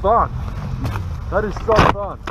fun. That is so fun.